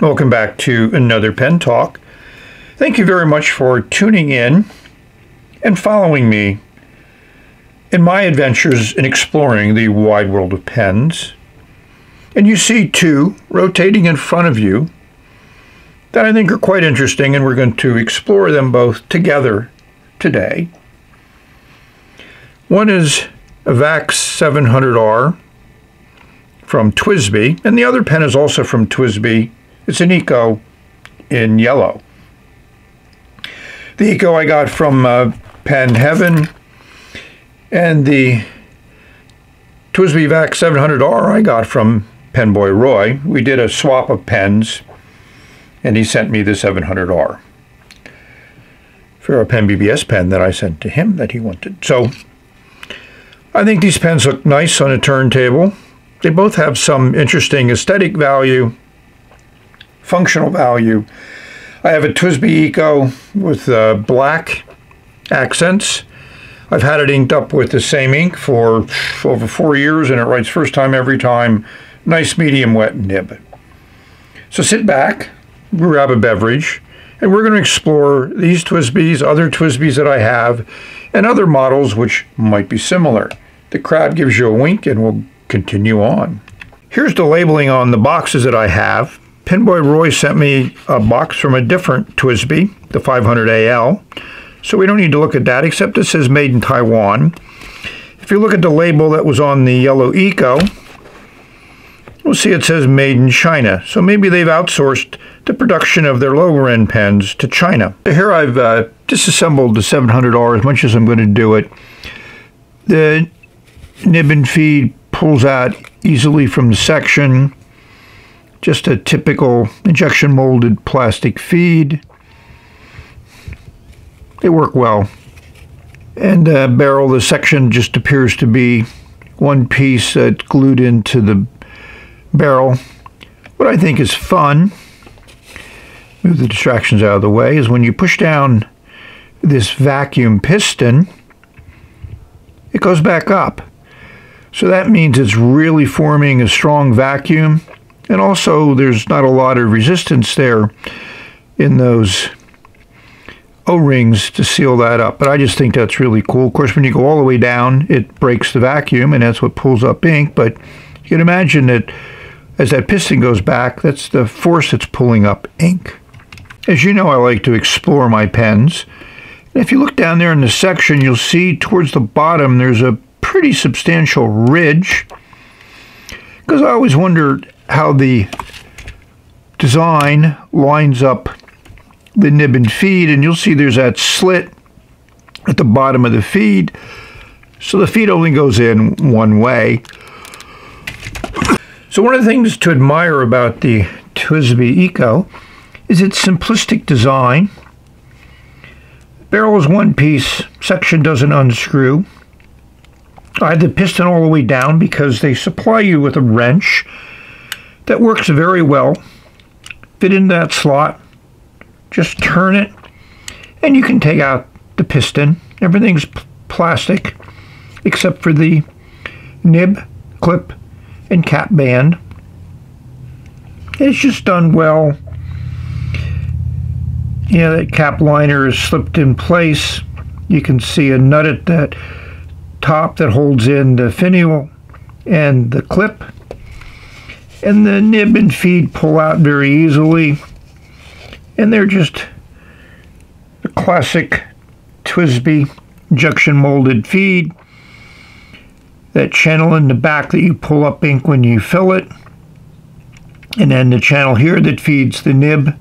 Welcome back to another Pen Talk. Thank you very much for tuning in and following me in my adventures in exploring the wide world of pens. And you see two rotating in front of you that I think are quite interesting, and we're going to explore them both together today. One is a VAC 700R from TWSBI, and the other pen is also from TWSBI. It's an Eco in yellow. The Eco I got from uh, Pen Heaven, and the TWSBI VAC 700R I got from Penboy Roy. We did a swap of pens, and he sent me the 700R for a Pen BBS pen that I sent to him that he wanted. So I think these pens look nice on a turntable. They both have some interesting aesthetic value, functional value. I have a TWSBI Eco with uh, black accents. I've had it inked up with the same ink for over four years, and it writes first time every time. Nice medium wet nib. So sit back, grab a beverage, and we're going to explore these TWSBIs, other TWSBIs that I have, and other models which might be similar. The crab gives you a wink, and we'll continue on. Here's the labeling on the boxes that I have. Penboy Roy sent me a box from a different TWSBI, the 500AL. So we don't need to look at that, except it says made in Taiwan. If you look at the label that was on the yellow Eco, we'll see it says made in China. So maybe they've outsourced the production of their lower end pens to China. Here I've uh, disassembled the 700R as much as I'm going to do it. The nib and feed pulls out easily from the section. Just a typical injection molded plastic feed. They work well. And uh, barrel, the section just appears to be one piece that's glued into the barrel. What I think is fun, move the distractions out of the way, is when you push down this vacuum piston, it goes back up. So that means it's really forming a strong vacuum. And also, there's not a lot of resistance there in those O-rings to seal that up. But I just think that's really cool. Of course, when you go all the way down, it breaks the vacuum, and that's what pulls up ink. But you can imagine that as that piston goes back, that's the force that's pulling up ink. As you know, I like to explore my pens. And if you look down there in the section, you'll see towards the bottom there's a pretty substantial ridge. Because I always wondered how the design lines up the nib and feed, and you'll see there's that slit at the bottom of the feed. So the feed only goes in one way. So one of the things to admire about the TWSBI Eco is its simplistic design. Barrel is one piece, section doesn't unscrew. I had the piston all the way down because they supply you with a wrench that works very well. Fit in that slot, just turn it, and you can take out the piston. Everything's plastic except for the nib, clip, and cap band. It's just done well. Yeah, that cap liner is slipped in place. You can see a nut at that top that holds in the finial and the clip. And the nib and feed pull out very easily. And they're just the classic TWSBI injection molded feed. That channel in the back that you pull up ink when you fill it. And then the channel here that feeds the nib.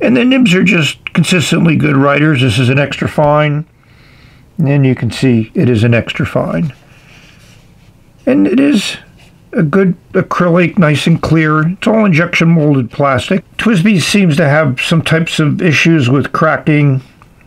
And the nibs are just consistently good writers. This is an extra fine. And you can see it is an extra fine. And it is a good acrylic, nice and clear. It's all injection molded plastic. TWSBI seems to have some types of issues with cracking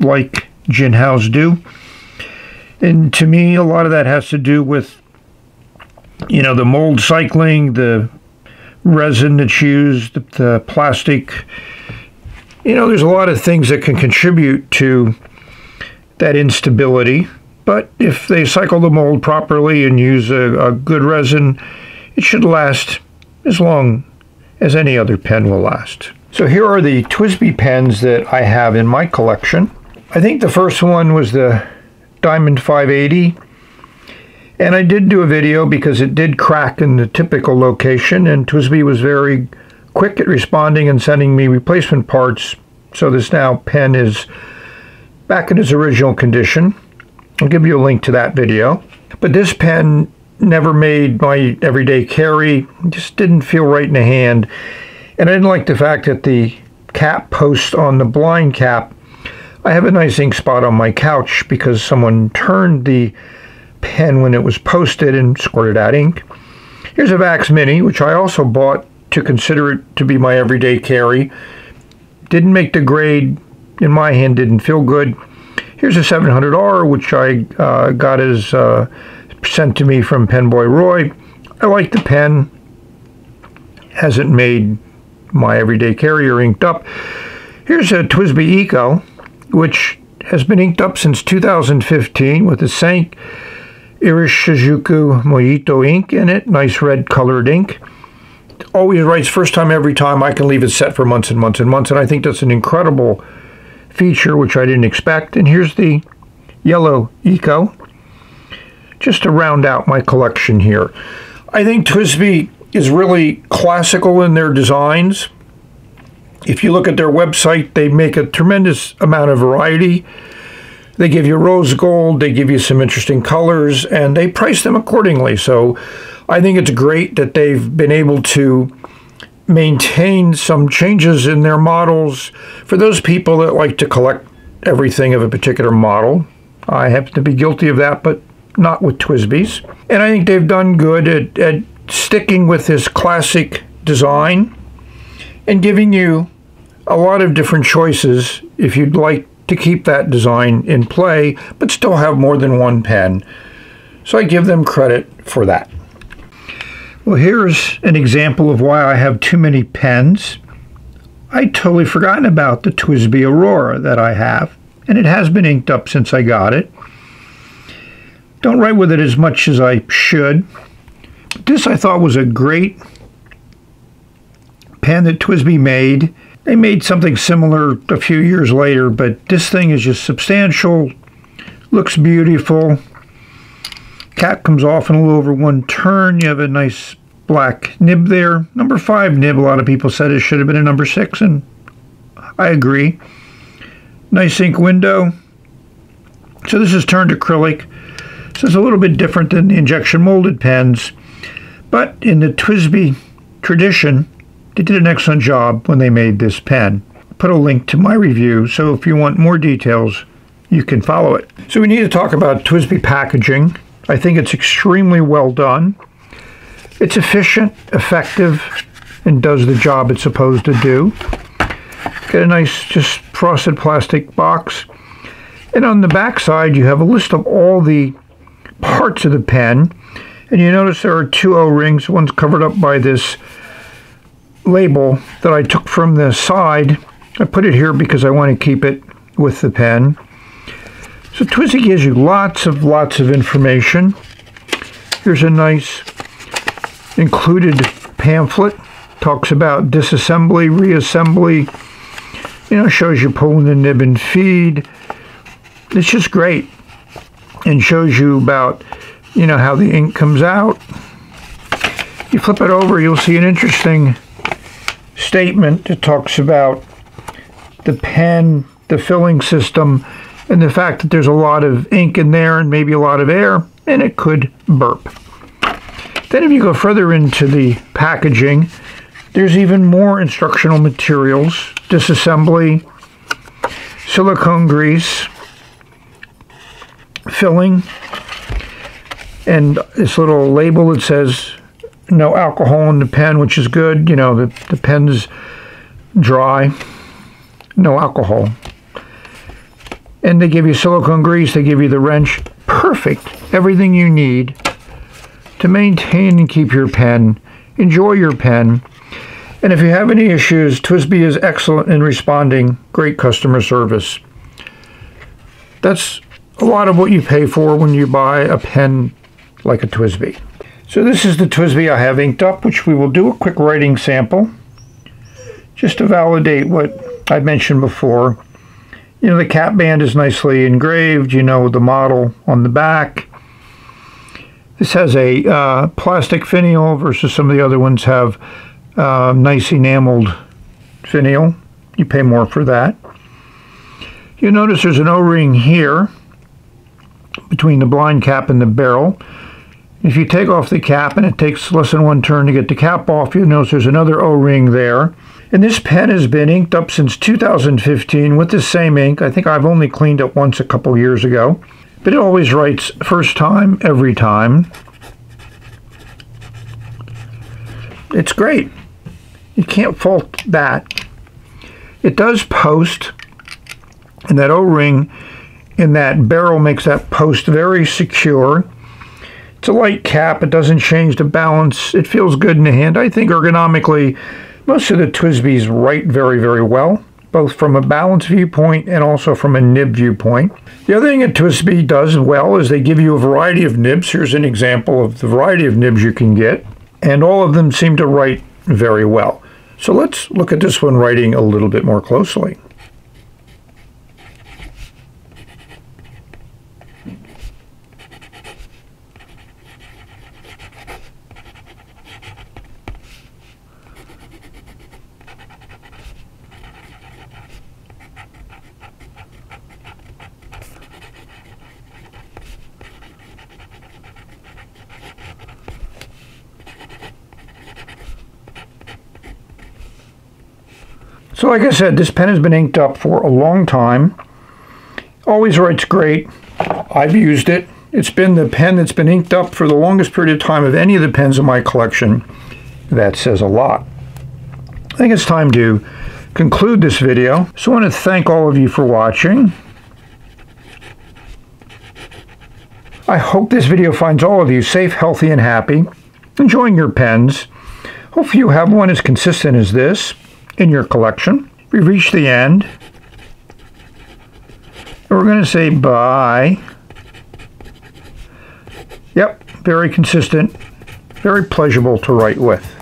like Jinhaos do. And to me, a lot of that has to do with, you know, the mold cycling, the resin that's used, the, the plastic. You know, there's a lot of things that can contribute to that instability. But if they cycle the mold properly and use a, a good resin, it should last as long as any other pen will last. So here are the TWSBI pens that I have in my collection. I think the first one was the Diamond 580. And I did do a video because it did crack in the typical location and TWSBI was very quick at responding and sending me replacement parts. So this now pen is back in its original condition. I'll give you a link to that video. But this pen never made my everyday carry, just didn't feel right in the hand. And I didn't like the fact that the cap post on the blind cap, I have a nice ink spot on my couch because someone turned the pen when it was posted and squirted out ink. Here's a Vac Mini, which I also bought to consider it to be my everyday carry. Didn't make the grade, in my hand, didn't feel good. Here's a 700R, which I uh, got as uh, sent to me from Penboy Roy. I like the pen. Hasn't made my everyday carrier inked up. Here's a TWSBI Eco, which has been inked up since 2015 with the Sank Iroshizuku Momiji ink in it. Nice red colored ink. Always writes first time every time. I can leave it set for months and months and months, and I think that's an incredible feature, which I didn't expect. And here's the yellow Eco, just to round out my collection here. I think TWSBI is really classical in their designs. If you look at their website, they make a tremendous amount of variety. They give you rose gold, they give you some interesting colors, and they price them accordingly. So I think it's great that they've been able to maintain some changes in their models for those people that like to collect everything of a particular model. I happen to be guilty of that, but not with TWSBIs. And I think they've done good at, at sticking with this classic design and giving you a lot of different choices if you'd like to keep that design in play, but still have more than one pen. So I give them credit for that. Well, here's an example of why I have too many pens. I totally forgotten about the TWSBI Aurora that I have, and it has been inked up since I got it. Don't write with it as much as I should. This I thought was a great pen that TWSBI made. They made something similar a few years later, but this thing is just substantial, looks beautiful. Cap comes off in a little over one turn. You have a nice black nib there. Number five nib, a lot of people said it should have been a number six, and I agree. Nice ink window. So this is turned acrylic. So it's a little bit different than the injection molded pens. But in the TWSBI tradition, they did an excellent job when they made this pen. Put a link to my review, so if you want more details, you can follow it. So we need to talk about TWSBI packaging. I think it's extremely well done. It's efficient, effective, and does the job it's supposed to do. Get a nice, just frosted plastic box. And on the back side, you have a list of all the parts of the pen. And you notice there are two O-rings. One's covered up by this label that I took from the side. I put it here because I want to keep it with the pen. So TWSBI gives you lots of lots of information. Here's a nice included pamphlet. Talks about disassembly, reassembly. You know, shows you pulling the nib and feed. It's just great. And shows you about, you know, how the ink comes out. You flip it over, you'll see an interesting statement that talks about the pen, the filling system, and the fact that there's a lot of ink in there and maybe a lot of air, and it could burp. Then if you go further into the packaging, there's even more instructional materials, disassembly, silicone grease, filling, and this little label that says no alcohol in the pen, which is good. You know, the, the pen's dry, no alcohol. And they give you silicone grease, they give you the wrench. Perfect. Everything you need to maintain and keep your pen. Enjoy your pen. And if you have any issues, TWSBI is excellent in responding. Great customer service. That's a lot of what you pay for when you buy a pen like a TWSBI. So this is the TWSBI I have inked up, which we will do a quick writing sample. just to validate what I mentioned before. You know, the cap band is nicely engraved, you know, the model on the back. This has a uh, plastic finial versus some of the other ones have uh, nice enameled finial. You pay more for that. You notice there's an O-ring here between the blind cap and the barrel. If you take off the cap and it takes less than one turn to get the cap off, you'll notice there's another O-ring there. And this pen has been inked up since 2015 with the same ink. I think I've only cleaned it once a couple years ago. But it always writes first time, every time. It's great. You can't fault that. It does post, and that O-ring in that barrel makes that post very secure. It's a light cap. It doesn't change the balance. It feels good in the hand. I think ergonomically, most of the TWSBIs write very, very well, both from a balance viewpoint and also from a nib viewpoint. The other thing that TWSBI does well is they give you a variety of nibs. Here's an example of the variety of nibs you can get, and all of them seem to write very well. So let's look at this one writing a little bit more closely. So like I said, this pen has been inked up for a long time. Always writes great. I've used it. It's been the pen that's been inked up for the longest period of time of any of the pens in my collection. That says a lot. I think it's time to conclude this video. So I want to thank all of you for watching. I hope this video finds all of you safe, healthy, and happy, enjoying your pens. Hopefully you have one as consistent as this in your collection. We've reached the end. We're going to say bye. Yep, very consistent, very pleasurable to write with.